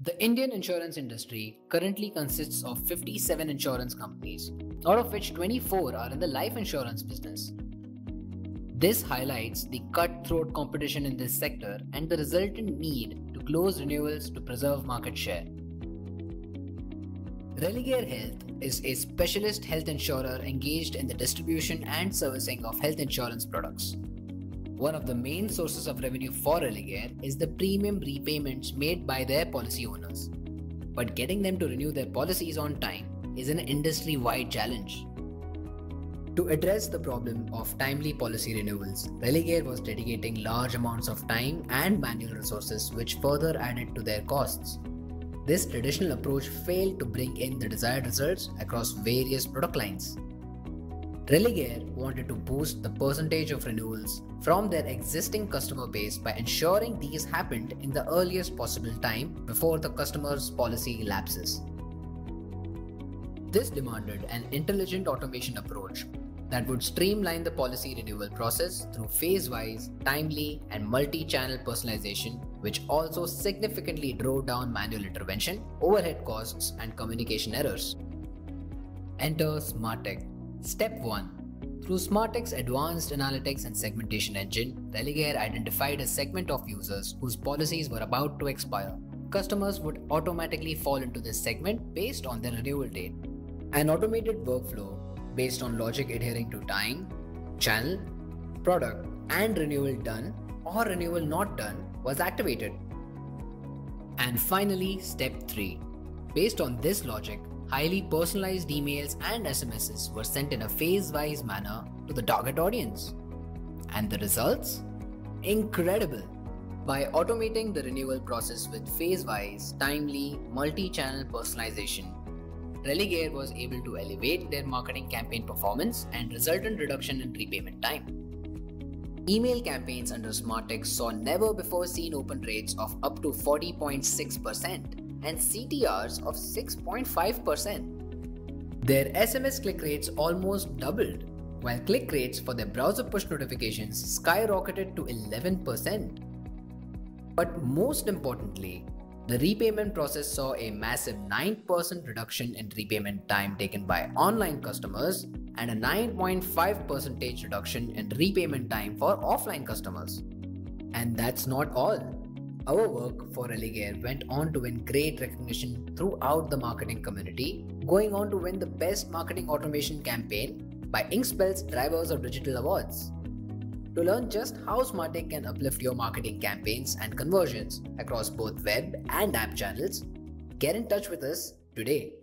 The Indian insurance industry currently consists of 57 insurance companies, out of which 24 are in the life insurance business. This highlights the cutthroat competition in this sector and the resultant need to close renewals to preserve market share. Religare Health is a specialist health insurer engaged in the distribution and servicing of health insurance products. One of the main sources of revenue for Religare is the premium repayments made by their policy owners. But getting them to renew their policies on time is an industry wide challenge. To address the problem of timely policy renewals, Religare was dedicating large amounts of time and manual resources, which further added to their costs. This traditional approach failed to bring in the desired results across various product lines. Religare wanted to boost the percentage of renewals from their existing customer base by ensuring these happened in the earliest possible time before the customer's policy lapses. This demanded an intelligent automation approach that would streamline the policy renewal process through phase wise, timely, and multi channel personalization, which also significantly drove down manual intervention, overhead costs, and communication errors. Enter Smartech Step 1 Through Smartech's advanced analytics and segmentation engine, Religare identified a segment of users whose policies were about to expire. Customers would automatically fall into this segment based on their renewal date. An automated workflow based on logic adhering to time, channel, product, and renewal done or renewal not done was activated. And finally, step 3. Based on this logic, highly personalized emails and SMSs were sent in a phase wise manner to the target audience. And the results? Incredible! By automating the renewal process with phase wise, timely, multi channel personalization, Religare was able to elevate their marketing campaign performance and resultant reduction in repayment time. Email campaigns under Smartech saw never before seen open rates of up to 40.6% and CTRs of 6.5%. Their SMS click rates almost doubled, while click rates for their browser push notifications skyrocketed to 11%. But most importantly, the repayment process saw a massive 9% reduction in repayment time taken by online customers and a 9.5% reduction in repayment time for offline customers. And that's not all. Our work for Religare went on to win great recognition throughout the marketing community, going on to win the Best Marketing Automation Campaign by Inkspell's Drivers of Digital Awards. To learn just how Smartech can uplift your marketing campaigns and conversions across both web and app channels, get in touch with us today.